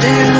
still